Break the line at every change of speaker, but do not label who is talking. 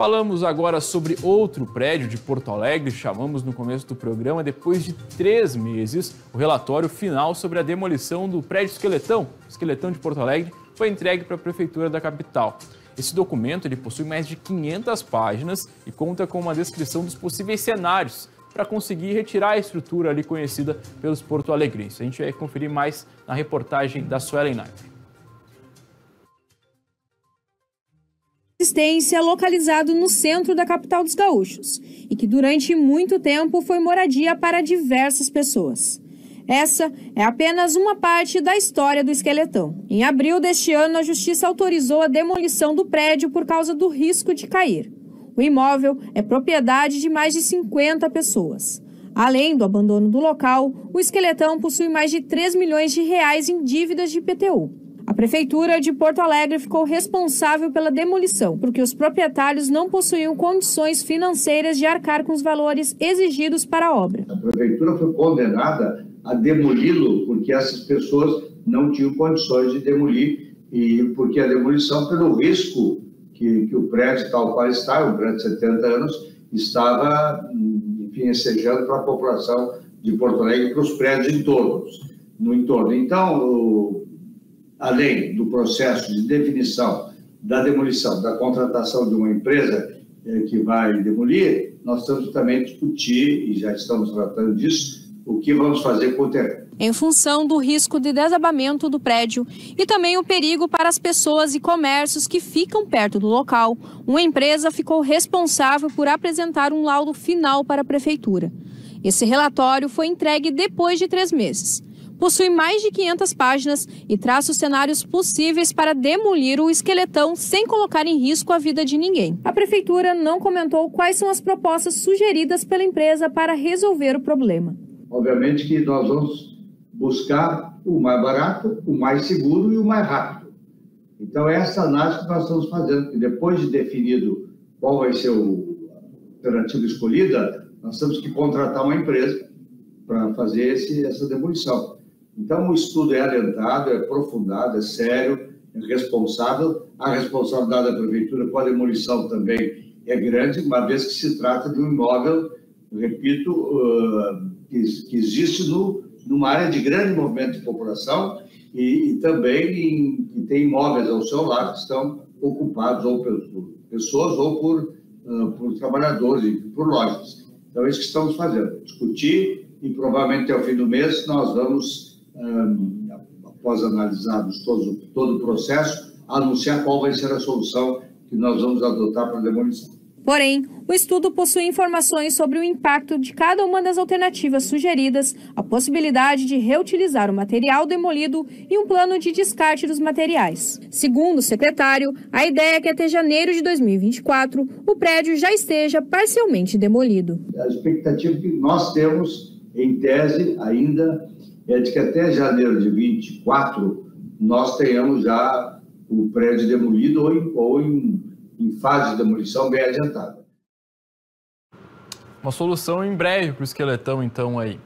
Falamos agora sobre outro prédio de Porto Alegre, chamamos no começo do programa, depois de três meses, o relatório final sobre a demolição do prédio Esqueletão, Esqueletão de Porto Alegre, foi entregue para a Prefeitura da capital. Esse documento ele possui mais de 500 páginas e conta com uma descrição dos possíveis cenários para conseguir retirar a estrutura ali conhecida pelos porto-alegrenses. A gente vai conferir mais na reportagem da Suelen Knight.
Existência localizado no centro da capital dos gaúchos e que durante muito tempo foi moradia para diversas pessoas. Essa é apenas uma parte da história do esqueletão. Em abril deste ano, a justiça autorizou a demolição do prédio por causa do risco de cair. O imóvel é propriedade de mais de 50 pessoas. Além do abandono do local, o esqueletão possui mais de 3 milhões de reais em dívidas de IPTU. A Prefeitura de Porto Alegre ficou responsável pela demolição, porque os proprietários não possuíam condições financeiras de arcar com os valores exigidos para a obra.
A Prefeitura foi condenada a demoli-lo porque essas pessoas não tinham condições de demolir e porque a demolição, pelo risco que, que o prédio tal qual está, um prédio de 70 anos, estava, enfim, ensejando para a população de Porto Alegre e para os prédios em torno, no entorno. Então, o, além do processo de definição da demolição, da contratação de uma empresa eh, que vai demolir, nós estamos também discutir, e já estamos tratando disso, o que vamos fazer com o terreno.
Em função do risco de desabamento do prédio e também o perigo para as pessoas e comércios que ficam perto do local, uma empresa ficou responsável por apresentar um laudo final para a prefeitura. Esse relatório foi entregue depois de três meses possui mais de 500 páginas e traça os cenários possíveis para demolir o esqueletão sem colocar em risco a vida de ninguém. A prefeitura não comentou quais são as propostas sugeridas pela empresa para resolver o problema.
Obviamente que nós vamos buscar o mais barato, o mais seguro e o mais rápido. Então, é essa análise que nós estamos fazendo, depois de definido qual vai ser o alternativa escolhida, nós temos que contratar uma empresa para fazer esse, essa demolição. Então, o estudo é adiantado, é aprofundado, é sério, é responsável. A responsabilidade da prefeitura com a demolição também é grande, uma vez que se trata de um imóvel, repito, uh, que, existe no, numa área de grande movimento de população e, e também em, que tem imóveis ao seu lado que estão ocupados ou por pessoas ou por, uh, por trabalhadores, por lojas. Então, é isso que estamos fazendo, discutir e provavelmente até o fim do mês nós vamos após analisarmos todo, todo o processo, anunciar qual vai ser a solução que nós vamos adotar para a demolição.
Porém, o estudo possui informações sobre o impacto de cada uma das alternativas sugeridas, a possibilidade de reutilizar o material demolido e um plano de descarte dos materiais. Segundo o secretário, a ideia é que até janeiro de 2024 o prédio já esteja parcialmente demolido.
A expectativa que nós temos, em tese, ainda é de que até janeiro de 24 nós tenhamos já o prédio demolido ou em, ou em, em fase de demolição bem adiantada.
Uma solução em breve para o esqueletão, então, aí.